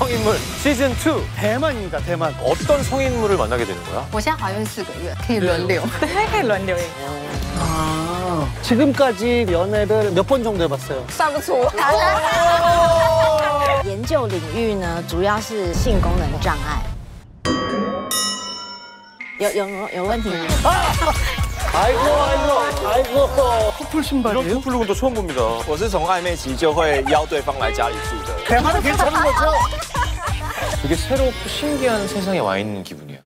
성인물 시즌 2 대만입니다, 대만. 어떤 성인물을 만나게 되는 거야? 我现在怀孕四个月，可以轮流。对，可以轮流。 아, 지금까지 연애를 몇 번 정도 해봤어요? 算不出。研究领域呢，主要是性功能障碍。有有有问题吗？ 아이고, 아이고, 아이고. 커플 이런 신발이에요? 커플룩은 또 처음 봅니다. 我是从暧昧期就会邀对方来家里住的。 대만은 괜찮은 거죠? 되게 새롭고 신기한 세상에 와 있는 기분이야.